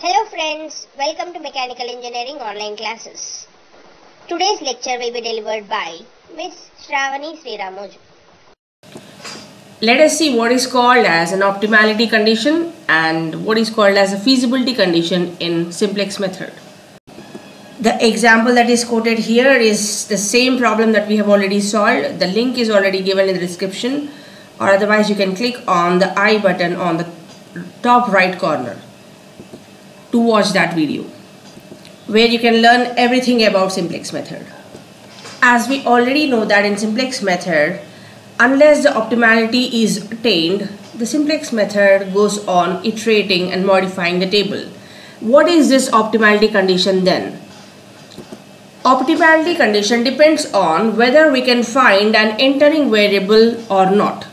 Hello friends, welcome to Mechanical Engineering online classes. Today's lecture will be delivered by Miss Shravani Sreeramoju. Let us see what is called as an optimality condition and what is called as a feasibility condition in simplex method. The example that is quoted here is the same problem that we have already solved. The link is already given in the description or otherwise you can click on the I button on the top right corner to watch that video where you can learn everything about simplex method. As we already know that in simplex method unless the optimality is attained the simplex method goes on iterating and modifying the table. What is this optimality condition then? Optimality condition depends on whether we can find an entering variable or not.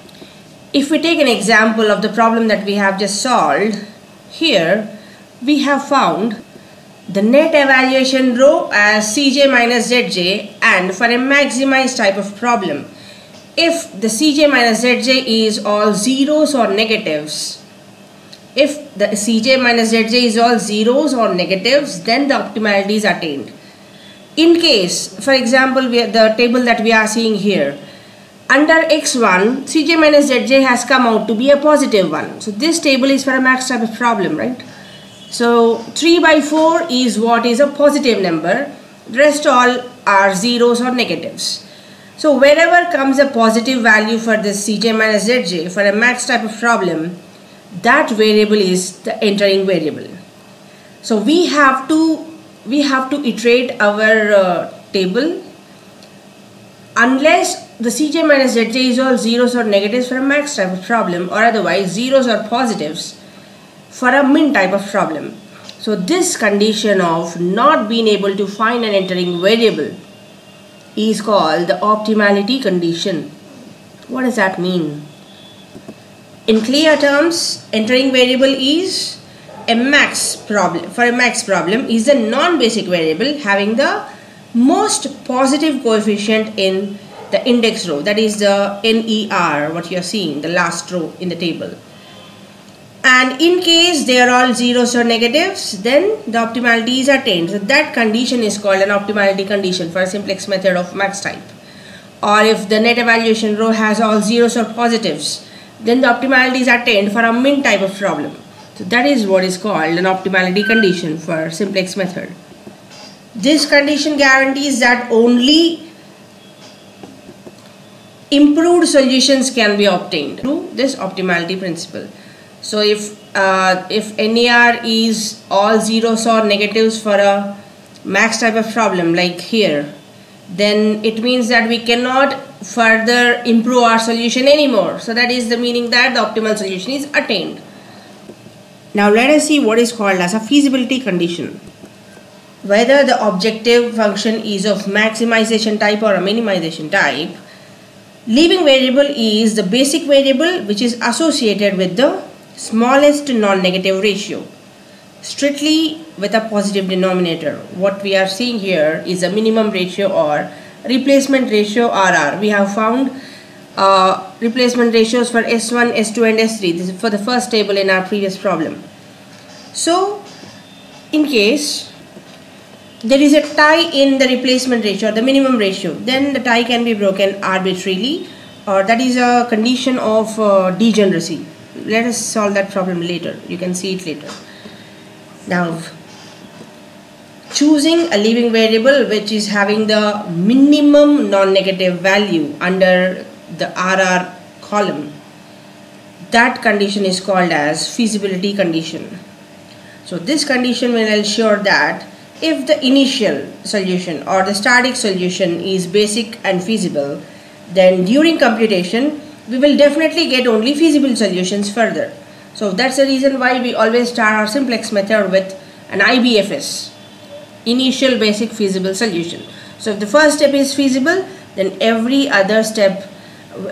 If we take an example of the problem that we have just solved, here we have found the net evaluation row as Cj minus Zj and for a maximized type of problem, if the Cj minus Zj is all zeros or negatives, if the Cj minus Zj is all zeros or negatives, then the optimality is attained. In case, for example, we, the table that we are seeing here, under x1, Cj minus Zj has come out to be a positive one. So this table is for a max type of problem, right? So 3 by 4 is what is a positive number. Rest all are zeros or negatives. So wherever comes a positive value for this Cj minus Zj for a max type of problem, that variable is the entering variable. So we have to we have to iterate our uh, table unless the Cj minus Zj is all zeros or negatives for a max type of problem or otherwise zeros or positives for a min type of problem. So this condition of not being able to find an entering variable is called the optimality condition. What does that mean? In clear terms, entering variable is a max problem. For a max problem is the non-basic variable having the most positive coefficient in the index row that is the NER what you are seeing the last row in the table and in case they are all zeros or negatives then the optimality is attained so that condition is called an optimality condition for a simplex method of max type. Or if the net evaluation row has all zeros or positives then the optimality is attained for a min type of problem. So that is what is called an optimality condition for simplex method. This condition guarantees that only improved solutions can be obtained through this optimality principle. So if uh, if NER is all zeros or negatives for a max type of problem like here, then it means that we cannot further improve our solution anymore. So that is the meaning that the optimal solution is attained. Now let us see what is called as a feasibility condition whether the objective function is of maximization type or a minimization type, leaving variable is the basic variable which is associated with the smallest non-negative ratio, strictly with a positive denominator. What we are seeing here is a minimum ratio or replacement ratio RR. We have found uh, replacement ratios for S1, S2 and S3. This is for the first table in our previous problem. So, in case there is a tie in the replacement ratio or the minimum ratio then the tie can be broken arbitrarily or that is a condition of uh, degeneracy let us solve that problem later. You can see it later. Now choosing a leaving variable which is having the minimum non-negative value under the RR column that condition is called as feasibility condition. So this condition will ensure that if the initial solution or the static solution is basic and feasible, then during computation, we will definitely get only feasible solutions further. So that's the reason why we always start our simplex method with an IBFS, initial basic feasible solution. So if the first step is feasible, then every other step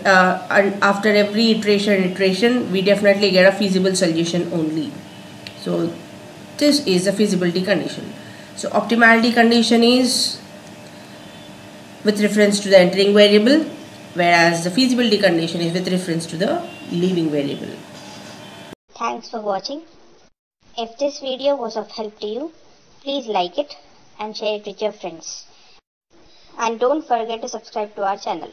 uh, after every iteration iteration, we definitely get a feasible solution only. So this is the feasibility condition. So optimality condition is with reference to the entering variable whereas the feasibility condition is with reference to the leaving variable. Thanks for watching. If this video was of help to you, please like it and share it with your friends. And don't forget to subscribe to our channel.